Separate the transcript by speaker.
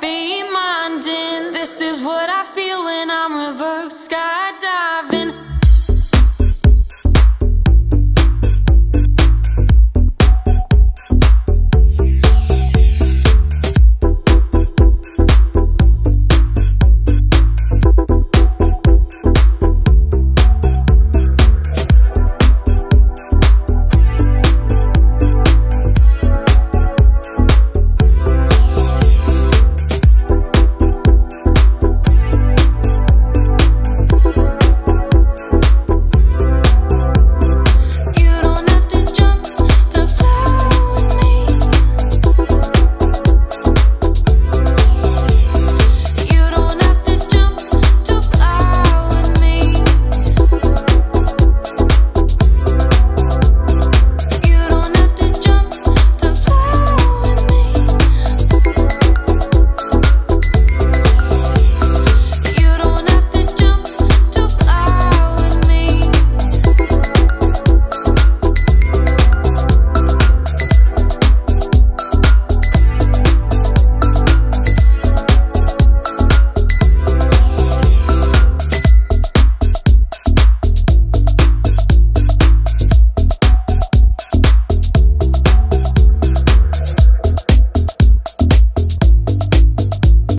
Speaker 1: be minding. This is what